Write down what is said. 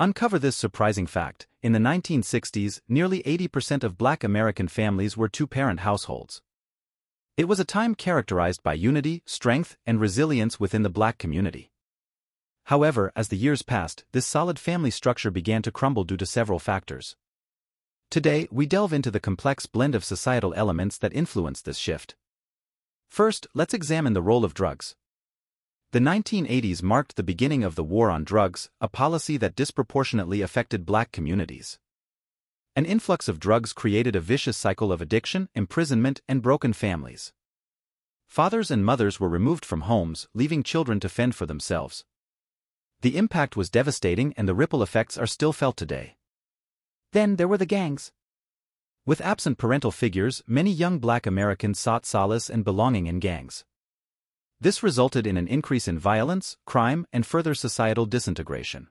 Uncover this surprising fact. In the 1960s, nearly 80% of black American families were two-parent households. It was a time characterized by unity, strength, and resilience within the black community. However, as the years passed, this solid family structure began to crumble due to several factors. Today, we delve into the complex blend of societal elements that influence this shift. First, let's examine the role of drugs. The 1980s marked the beginning of the war on drugs, a policy that disproportionately affected black communities. An influx of drugs created a vicious cycle of addiction, imprisonment, and broken families. Fathers and mothers were removed from homes, leaving children to fend for themselves. The impact was devastating and the ripple effects are still felt today. Then there were the gangs. With absent parental figures, many young black Americans sought solace and belonging in gangs. This resulted in an increase in violence, crime, and further societal disintegration.